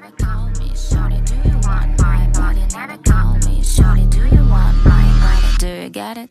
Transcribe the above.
never call me, shorty, do you want my body? Never call me, shorty, do you want my body? Do you get it?